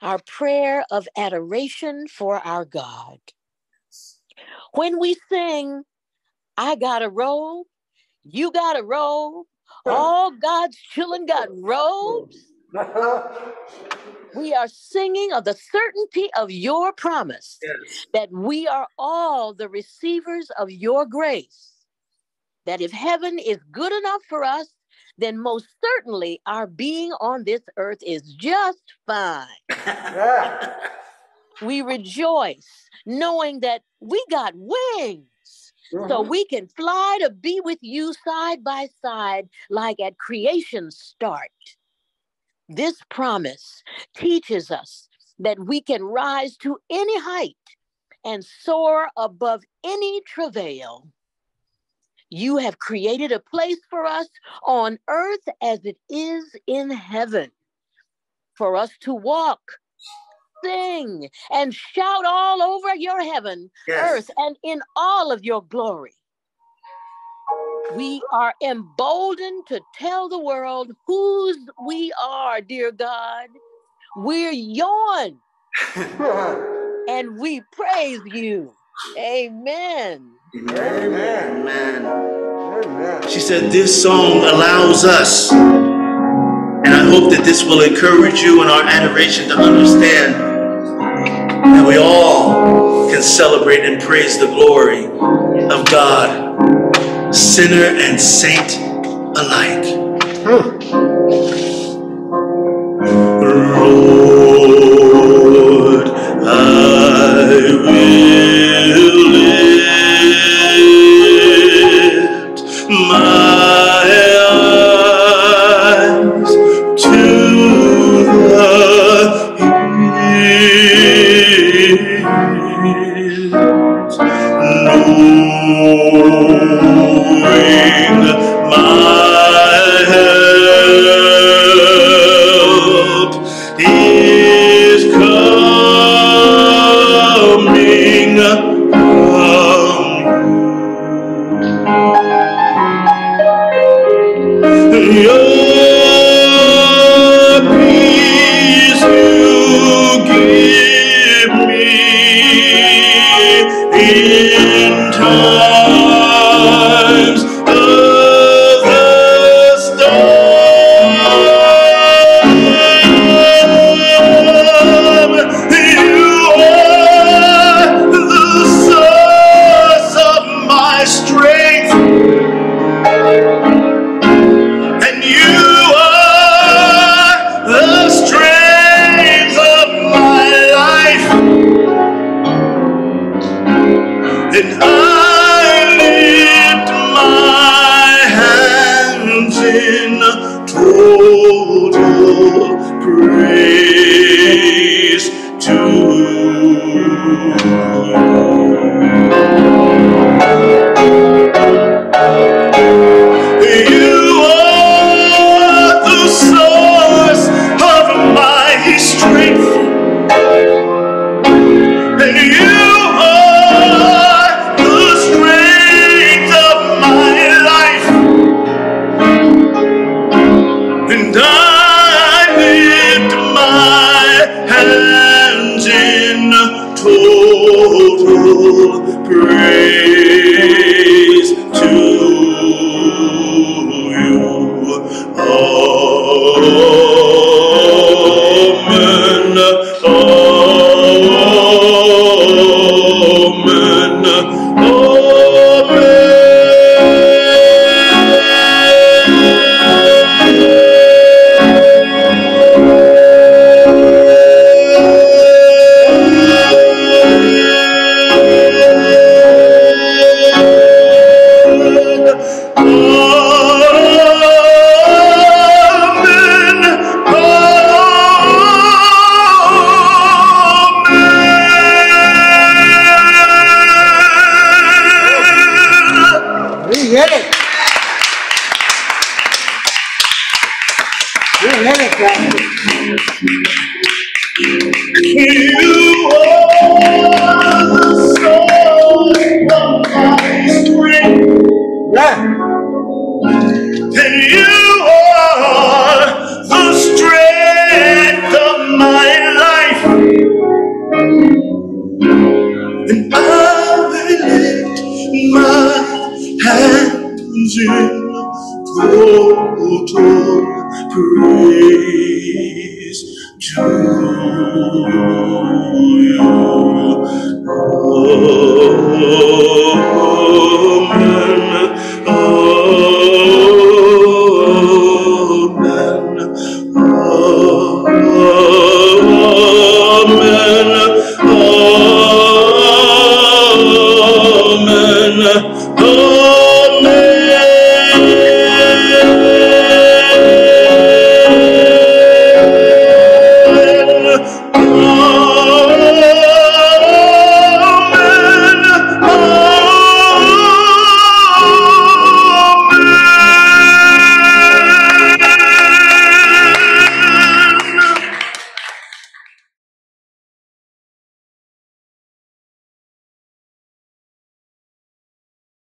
our prayer of adoration for our God. When we sing, I got a robe, you got a robe, all God's children got robes. we are singing of the certainty of your promise yes. that we are all the receivers of your grace. That if heaven is good enough for us, then most certainly our being on this earth is just fine. we rejoice knowing that we got wings. Mm-hmm. So we can fly to be with you side by side, like at creation's start. This promise teaches us that we can rise to any height and soar above any travail. You have created a place for us on earth as it is in heaven, for us to walk, sing, and shout all over your heaven, yes. earth, and in all of your glory. We are emboldened to tell the world whose we are, dear God. We're yours, and we praise you. Amen. Amen. Amen. She said, This song allows us, and I hope that this will encourage you in our adoration to understand that we all can celebrate and praise the glory of God, sinner and saint alike. Hmm. And I lift my hands in total praise to you. Total You are the source of my strength. Yeah. And you are the strength of my life. And I lift my hands in total praise to you. Amen.